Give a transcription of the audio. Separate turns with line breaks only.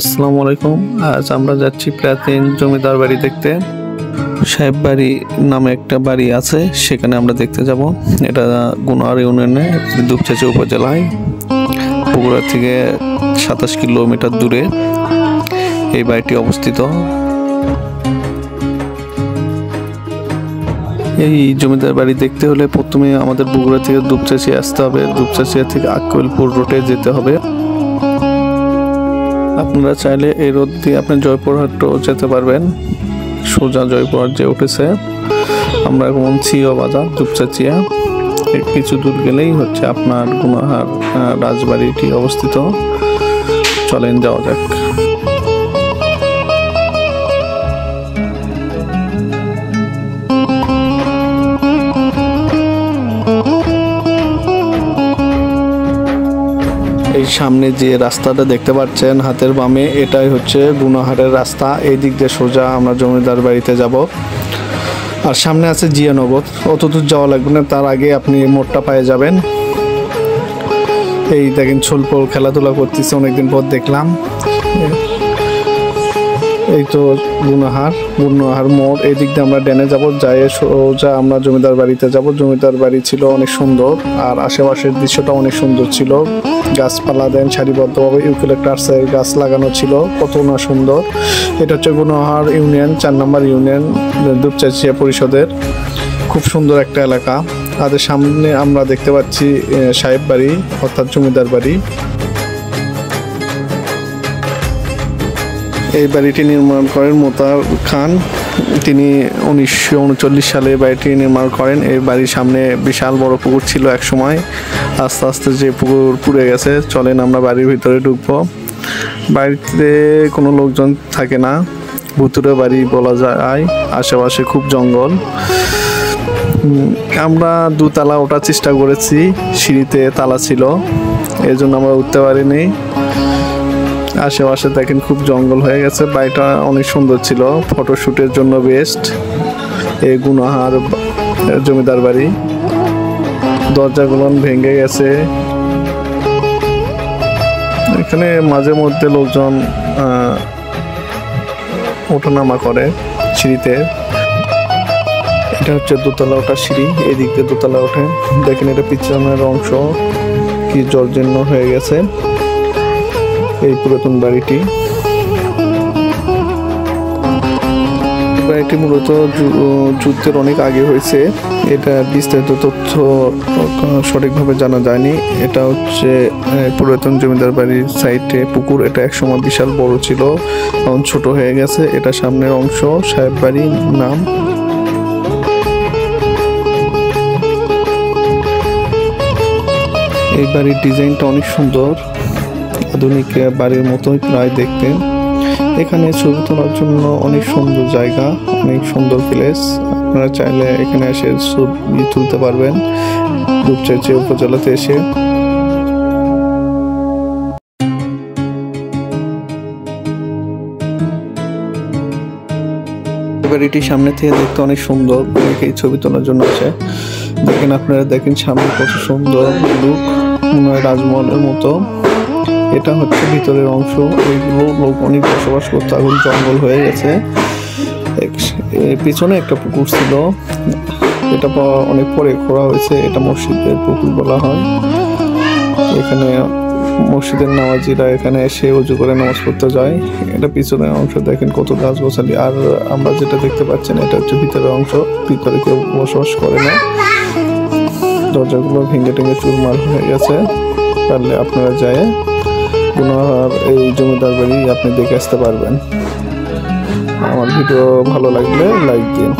আসসালামু আলাইকুম। আজ আমরা যাচ্ছি প্রাচীন জমিদার বাড়ি দেখতে। সাহেব বাড়ি নামে একটা বাড়ি আছে, সেখানে আমরা দেখতে যাব। এটা গুনোয়ার ইউনিয়নে দুপচাচি উপজেলায়। বগুড়া থেকে সাতাশ কিলোমিটার দূরে এই বাড়িটি অবস্থিত। এই জমিদার বাড়ি দেখতে হলে প্রথমে আমাদের বগুড়া থেকে দুপচাচিয়া আসতে হবে। দুপচাচিয়া থেকে আক্কেলপুর রোডে যেতে হবে। আপনারা চাইলে এই রোদ দিয়ে আপনি জয়পুরহাটও যেতে পারবেন। সোজা জয়পুরহাট যে উঠেছে। আমরা এখন ছিও বাজার, দুপচাচিয়া। এর কিছু দূর গেলেই হচ্ছে আপনার গুনাহার রাজবাড়িটি অবস্থিত। চলেন যাওয়া যাক। সামনে যে রাস্তাটা দেখতে পাচ্ছেন হাতের বামে, এটাই হচ্ছে গুনাহারের রাস্তা। এই দিক দিয়ে সোজা আমরা জমিদার বাড়িতে যাব। আর সামনে আছে জিয়ানগর অত দূর যাওয়া লাগবে না, তার আগে আপনি মোড়টা পায়ে যাবেন। এই দেখেন ছোলপোল খেলাধুলা করতেছে, অনেকদিন পর দেখলাম। এই তো গুনাহার গুনাহার মোড় এই দিক দিয়ে আমরা ডেনে যাব, যাই সোজা আমরা জমিদার বাড়িতে যাব। জমিদার বাড়ি ছিল অনেক সুন্দর, আর আশেপাশের দৃশ্যটা অনেক সুন্দর ছিল। গাছপালা দেন, সারিবদ্ধভাবে ইউক্যালিপটাসের গাছ লাগানো ছিল, কত না সুন্দর। এটা হচ্ছে গুনাহার ইউনিয়ন, চার নম্বর ইউনিয়ন, দুপচাচিয়া পরিষদের। খুব সুন্দর একটা এলাকা। তাদের সামনে আমরা দেখতে পাচ্ছি সাহেব বাড়ি, অর্থাৎ জমিদার বাড়ি। এই বাড়িটি নির্মাণ করেন মোতার খান। তিনি উনিশশো উনচল্লিশ সালে বাড়িটি নির্মাণ করেন। এই বাড়ির সামনে বিশাল বড় পুকুর ছিল এক সময় আস্তে আস্তে যে পুকুর পুড়ে গেছে, চলেন আমরা বাড়ির ভিতরে ঢুকবো। বাড়িতে কোনো লোকজন থাকে না। ভুতুরে বাড়ি বলা যায়। আশেপাশে খুব জঙ্গল। আমরা দুতলা ওঠার চেষ্টা করেছি। সিঁড়িতে তালা ছিল। এই জন্য আমরা উঠতে পারিনি। আশেপাশে দেখেন খুব জঙ্গল হয়ে গেছে। বাড়িটা অনেক সুন্দর ছিল। ফটোশুটের জন্য বেস্ট। এ গুনাহার জমিদার বাড়ি। দরজাগুলো ভেঙে গেছে। এখানে মাঝে মধ্যে লোকজন ওঠানামা করে সিঁড়িতে। এটা হচ্ছে দোতলা ওঠা সিঁড়ি। এদিক দিয়ে দোতলা ওঠে। দেখেন এটা পিছনের অংশ। কি জর্জীর্ণ হয়ে গেছে। এই পুরাতন বাড়িটি। বাড়িটি মূলত যুদ্ধের অনেক আগে হয়েছে। এটা বিস্তারিত তথ্য সঠিকভাবে জানা যায়নি। এটা হচ্ছে পুরাতন জমিদার বাড়ির সাইডে পুকুর। এটা একসময় বিশাল বড় ছিল, এখন ছোট হয়ে গেছে। এটা সামনের অংশ, সাহেব বাড়ির নাম। এই বাড়ির ডিজাইনটা অনেক সুন্দর। আধুনিক বাড়ির মতোই প্রায় দেখতে। এখানে ছবি তোলার জন্য অনেক সুন্দর জায়গা, অনেক সুন্দর প্লেস আপনারা চাইলে এখানে এসে ছবি তুলতে পারবেন রূপচাচি উপজেলাতে এসে। এই বাড়িটি সামনে থেকে দেখতে অনেক সুন্দর অনেকেই ছবি তোলার জন্য আসে দেখেন আপনারা, দেখেন সামনে কত সুন্দর লুক রাজমহলের মতো। এটা হচ্ছে ভিতরের অংশ। এইগুলো লোক অনেক বসবাস করতো এখন জঙ্গল হয়ে গেছে। পিছনে একটা পুকুর ছিল। এটা অনেক পরে খোঁড়া হয়েছে। এটা মসজিদের পুকুর বলা হয়। এখানে মসজিদের নামাজিরা এখানে এসে উজু করে নামাজ পড়তে যায়। এটা পিছনের অংশ, দেখেন কত গাছ গোছালি আর আমরা যেটা দেখতে পাচ্ছেন, এটা হচ্ছে ভিতরের অংশ। ভিতরে কেউ বসবাস করে না। দরজাগুলো ভেঙে টেঙে চুরমার হয়ে গেছে। পারলে আপনারা যায়। গুনাহার এই জমিদার বাড়ি আপনি দেখে আসতে পারবেন। আমার ভিডিও ভালো লাগলে লাইক দিন।